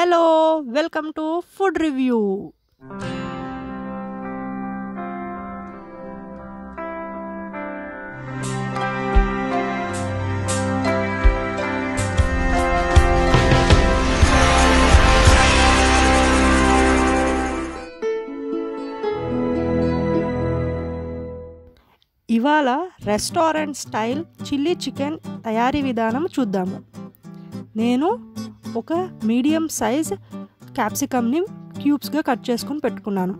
Hello welcome to food review. ఇవాళ restaurant style chilli chicken తయారీ విధానం చూద్దాము. నేను ఒక మీడియం సైజ్ క్యాప్సికమ్ని క్యూబ్స్గా కట్ చేసుకుని పెట్టుకున్నాను.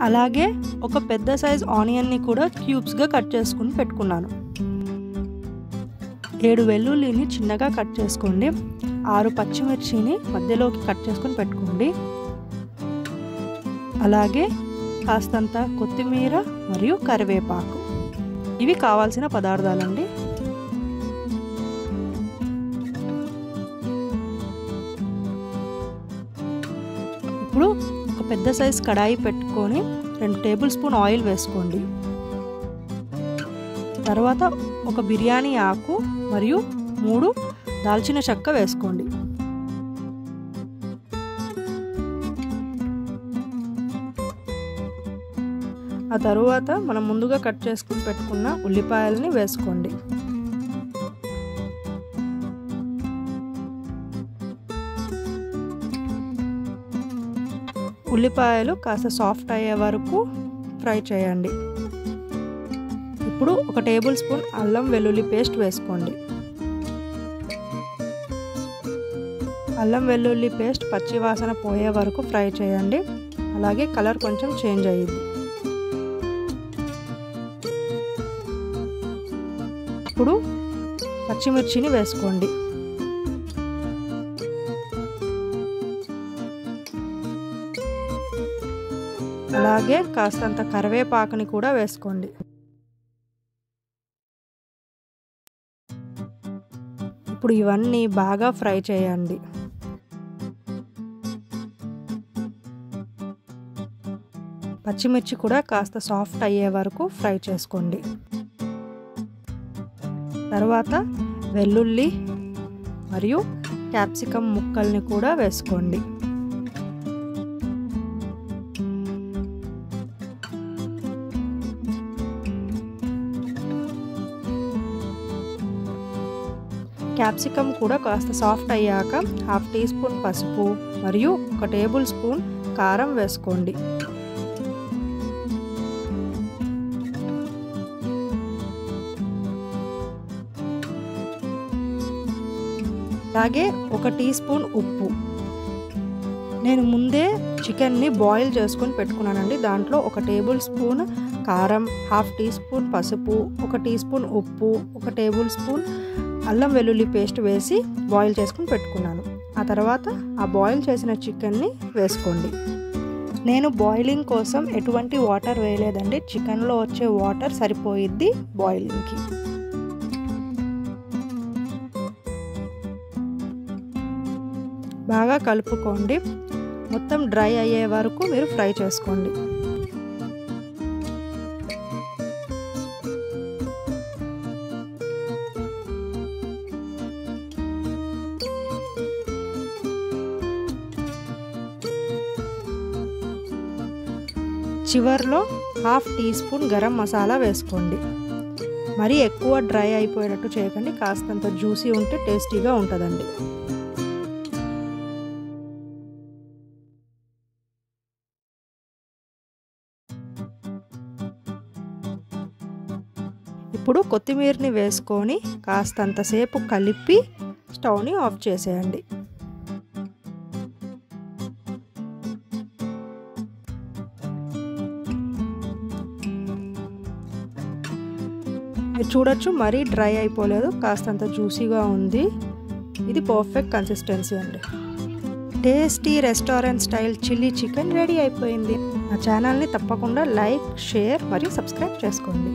అలాగే ఒక పెద్ద సైజ్ ఆనియన్ని కూడా క్యూబ్స్గా కట్ చేసుకుని పెట్టుకున్నాను. ఏడు వెల్లుల్లిని చిన్నగా కట్ చేసుకోండి. ఆరు పచ్చిమిర్చిని మధ్యలోకి కట్ చేసుకొని పెట్టుకోండి. అలాగే కాస్తంత కొత్తిమీర మరియు కరివేపాకు. ఇవి కావాల్సిన పదార్థాలండి. ఇప్పుడు ఒక పెద్ద సైజ్ కడాయి పెట్టుకొని రెండు టేబుల్ స్పూన్ ఆయిల్ వేసుకోండి. తర్వాత ఒక బిర్యానీ ఆకు మరియు మూడు దాల్చిన చెక్క వేసుకోండి. ఆ తరువాత మనం ముందుగా కట్ చేసుకుని పెట్టుకున్న ఉల్లిపాయలని వేసుకోండి. ఉల్లిపాయలు కాస్త సాఫ్ట్ అయ్యే వరకు ఫ్రై చేయండి. ఇప్పుడు ఒక టేబుల్ స్పూన్ అల్లం వెల్లుల్లి పేస్ట్ వేసుకోండి. అల్లం వెల్లుల్లి పేస్ట్ పచ్చి వాసన పోయే వరకు ఫ్రై చేయండి. అలాగే కలర్ కొంచెం చేంజ్ అయ్యింది. ఇప్పుడు పచ్చిమిర్చిని వేసుకోండి. అలాగే కాస్తంత కరివేపాకుని కూడా వేసుకోండి. ఇప్పుడు ఇవన్నీ బాగా ఫ్రై చేయండి. పచ్చిమిర్చి కూడా కాస్త సాఫ్ట్ అయ్యే వరకు ఫ్రై చేసుకోండి. తర్వాత వెల్లుల్లి మరియు క్యాప్సికమ్ ముక్కల్ని కూడా వేసుకోండి. క్యాప్సికమ్ కూడా కాస్త సాఫ్ట్ అయ్యాక హాఫ్ టీ స్పూన్ పసుపు మరియు ఒక టేబుల్ స్పూన్ కారం వేసుకోండి. అలాగే ఒక టీ స్పూన్ ఉప్పు. నేను ముందే చికెన్ని బాయిల్ చేసుకొని పెట్టుకున్నానండి. దాంట్లో ఒక టేబుల్ స్పూన్ కారం హాఫ్ టీ స్పూన్ పసుపు ఒక టీ స్పూన్ ఉప్పు ఒక టేబుల్ స్పూన్ అల్లం వెల్లుల్లి పేస్ట్ వేసి బాయిల్ చేసుకుని పెట్టుకున్నాను. ఆ తర్వాత ఆ బాయిల్ చేసిన చికెన్ని వేసుకోండి. నేను బాయిలింగ్ కోసం ఎటువంటి వాటర్ వేయలేదండి. చికెన్లో వచ్చే వాటర్ సరిపోయిద్ది బాయిలింగ్కి. బాగా కలుపుకోండి. మొత్తం డ్రై అయ్యే వరకు మీరు ఫ్రై చేసుకోండి. చివర్లో half teaspoon garam masala వేసుకోండి. మరీ ఎక్కువ డ్రై అయిపోయేటట్టు చేయకండి కాస్తంత జ్యూసీ ఉంటే టేస్టీగా ఉంటుందండి. ఇప్పుడు కొత్తిమీరని వేసుకొని కాస్తంతసేపు కలిపి స్టవ్ని ఆఫ్ చేసేయండి. మీరు చూడొచ్చు మరీ డ్రై అయిపోలేదు కాస్తంత జ్యూసీగా ఉంది. ఇది పర్ఫెక్ట్ కన్సిస్టెన్సీ అండి. Tasty restaurant style chilli chicken ready అయిపోయింది. నా ఛానల్ని తప్పకుండా లైక్ షేర్ మరియు సబ్స్క్రైబ్ చేసుకోండి.